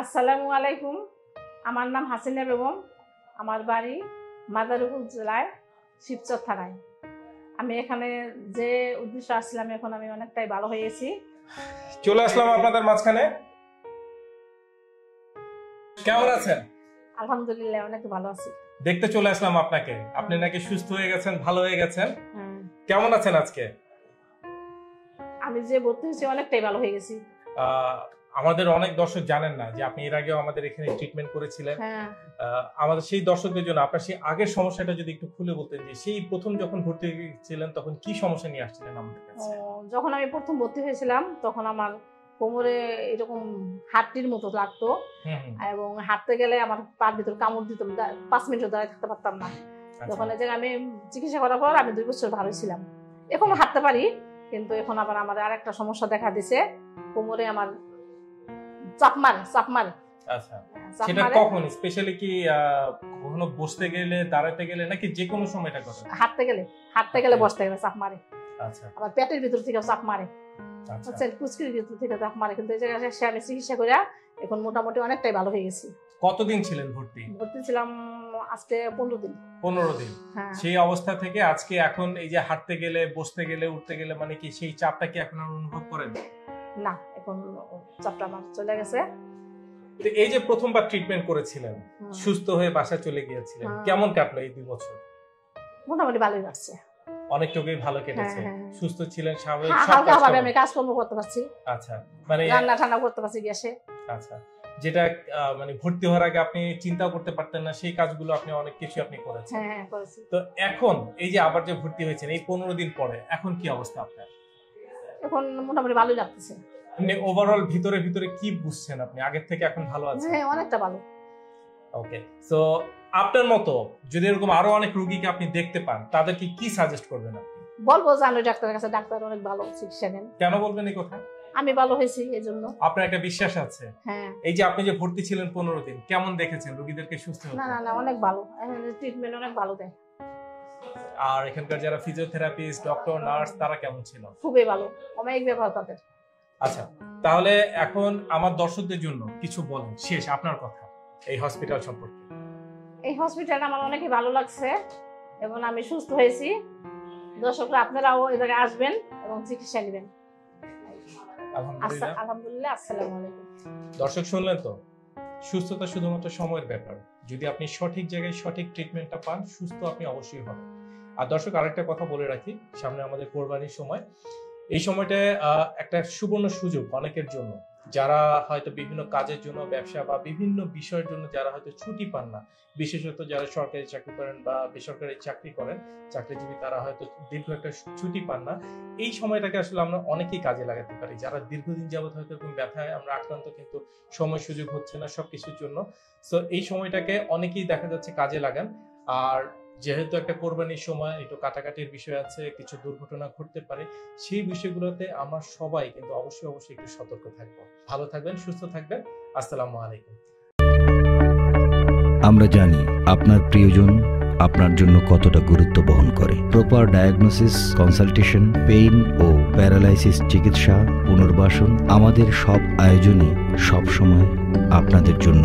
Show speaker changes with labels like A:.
A: আসসালামু আলাইকুম। আমার নাম হাসিনা বেগম। আমার বাড়ি মাদারীপুর জেলায় শিবচর থানায়। আমি এখানে যে উদ্দেশ্য আসছিলাম এখন আমি অনেকটাই ভালো হয়েছি।
B: চলে আসলাম আপনাদের মাঝখানে। কেমন আছেন?
A: আলহামদুলিল্লাহ অনেক ভালো আছি।
B: দেখতে চলে আসলাম আপনাকে। আপনি নাকি সুস্থ হয়ে গেছেন ভালো হয়ে গেছেন। কেমন আছেন আজকে?
A: আমি যে ভর্তি হয়েছি অনেকটাই ভালো হয়ে গেছি।
B: আমাদের অনেক দর্শক জানেন না যে আপনি এর আগেও আমাদের এখানে ট্রিটমেন্ট করেছিলেন।
A: হ্যাঁ।
B: আমাদের সেই দর্শকদের জন্য আপনার সেই আগের সমস্যাটা যদি একটু খুলে বলতেন যে সেই প্রথম যখন ভর্তি হয়েছিলেন তখন কি সমস্যা নিয়ে আসছিলেন আমাদের কাছে?
A: যখন আমি প্রথম ভর্তি হয়েছিলাম তখন আমার কোমরে এরকম হাড্ডির মতো লাগতো এবং হাঁটতে গেলে আমার পার ভিতর কামড় দিত পাঁচ মিনিট দাঁড়িয়ে থাকতে পারতাম না।
B: আচ্ছা।
A: যখন এই আমি চিকিৎসা করার পর আমি দুই বছর ভালো ছিলাম। এখন হাঁটতে পারি কিন্তু এখন আবার আমার আর একটা সমস্যা দেখা দিছে। কোমরে আমার চাপ মারে চাপ মারে
B: আচ্ছা সেটা কখন? স্পেশালি কি কখনো বসতে গেলে দাঁড়াতে গেলে নাকি যে কোনো সময় এটা করে
A: হাঁটতে গেলে হাঁটতে গেলে বসতে গেলে চাপ মারে
B: আচ্ছা।
A: আবার পেটের ভিতর থেকে চাপ মারে
B: আচ্ছা
A: কুচকির ভিতর থেকে চাপ মারে কিন্তু এই জায়গায় আমি চিকিৎসা করে এখন মোটামুটি অনেকটাই ভালো হয়ে গেছি।
B: কতদিন ছিলেন ভর্তি?
A: ভর্তি ছিলাম আজকে পনেরো দিন।
B: পনেরো দিন।
A: হ্যাঁ।
B: সেই অবস্থা থেকে আজকে এখন এই যে হাঁটতে গেলে বসতে গেলে উঠতে গেলে মানে কি সেই চাপটা কি এখন আর অনুভব করেন?
A: না এখন চাপটা আমার চলে গেছে।
B: এই যে প্রথমবার ট্রিটমেন্ট করেছিলেন সুস্থ হয়ে বাসায় চলে গিয়েছিলেন
A: হ্যাঁ।
B: কেমন কাটলো এই দুই বছর?
A: মোটামুটি ভালোই লাগছে
B: অনেকটুকুই ভালো কেটেছে।
A: হ্যাঁ, হ্যাঁ।
B: সুস্থ ছিলেন স্বাভাবিক
A: হা-
B: সব
A: হালকা
B: কাজ
A: ভাবে
B: করেন।
A: আমি কাজকর্ম করতে পারছি।
B: আচ্ছা মানে
A: রান্না করতে পারছি গ্যাসে।
B: আচ্ছা যেটা মানে ভর্তি হওয়ার আগে আপনি চিন্তা করতে পারতেন না সেই কাজগুলো আপনি অনেক কিছু আপনি করেছেন।
A: হ্যাঁ হ্যাঁ করেছি।
B: তো এখন এই যে আবার যে ভর্তি হয়েছেন এই পনেরো দিন পরে এখন কি অবস্থা আপনার?
A: এখন মোটামুটি ভালোই লাগতেছে।
B: আপনি ওভারঅল ভিতরে ভিতরে কি বুঝছেন আপনি? আগের থেকে এখন ভালো আছেন?
A: হ্যাঁ অনেকটা ভালো।
B: ওকে সো আপনার মতো যদি এরকম আরও অনেক রোগীকে আপনি দেখতে পান তাদেরকে কি সাজেস্ট করবেন আপনি?
A: বলব জানো ডাক্তারের কাছে ডাক্তার অনেক ভালো চিকিৎসা নেন।
B: কেন বলবেন এই কথা?
A: আমি ভালো হয়েছি এই জন্য
B: আপনার একটা বিশ্বাস আছে?
A: হ্যাঁ।
B: এই যে আপনি যে ভর্তি ছিলেন পনেরো দিন কেমন দেখেছেন? রোগীদেরকে সুস্থ
A: না না না অনেক ভালো। ট্রিটমেন্ট অনেক ভালো দেয়।
B: আর এখানকার যারা ফিজিওথেরাপিস্ট ডক্টর নার্স তারা কেমন ছিল?
A: খুবই ভালো। অনেক ব্যবহার তাদের।
B: আচ্ছা তাহলে এখন আমার দর্শকদের জন্য কিছু বলেন। শেষ আপনার কথা এই হসপিটাল সম্পর্কে।
A: এই হসপিটাল আমার অনেকই ভালো লাগছে এবং আমি সুস্থ হয়েছি। দর্শকরা আপনারাও জায়গায় আসবেন এবং চিকিৎসা নেবেন।
B: আলহামদুলিল্লাহ।
A: আলহামদুলিল্লাহ আসসালামু আলাইকুম।
B: দর্শক শুনলেন তো? সুস্থতা শুধুমাত্র সময়ের ব্যাপার। যদি আপনি সঠিক জায়গায় সঠিক ট্রিটমেন্টটা পান সুস্থ আপনি অবশ্যই হবেন। আর দর্শক, আরেকটা কথা বলে রাখি, সামনে আমাদের কোরবানির সময়। এই সময়টায় একটা সুবর্ণ সুযোগ অনেকের জন্য। যারা হয়তো বিভিন্ন কাজের জন্য, ব্যবসা বা বিভিন্ন বিষয়ের জন্য যারা হয়তো ছুটি পান না, বিশেষত যারা সরকারি চাকরি করেন বা বেসরকারি চাকরি করেন, চাকরিজীবী তারা হয়তো দীর্ঘ একটা ছুটি পান না। এই সময়টাকে আসলে আমরা অনেকেই কাজে লাগাতে পারি। যারা দীর্ঘদিন যাবত হয়তো এরকম ব্যথায় আমরা আক্রান্ত, কিন্তু সময় সুযোগ হচ্ছে না সবকিছুর জন্য। সো এই সময়টাকে অনেকেই দেখা যাচ্ছে কাজে লাগান। আর যেহেতু একটা কোরবানির সময় একটু কাটাকাটির বিষয় আছে, কিছু দুর্ঘটনা ঘটতে পারে, সেই বিষয়গুলোতে আমরা সবাই কিন্তু অবশ্যই অবশ্যই একটু সতর্ক থাকব। ভালো থাকবেন, সুস্থ থাকবেন, আসসালামু আলাইকুম।
C: আমরা জানি আপনার প্রিয়জন আপনার জন্য কতটা গুরুত্ব বহন করে। প্রপার ডায়াগনোসিস কনসালটেশন পেইন ও প্যারালাইসিস চিকিৎসা, পুনর্বাসন আমাদের সব আয়োজনই সবসময় আপনাদের জন্য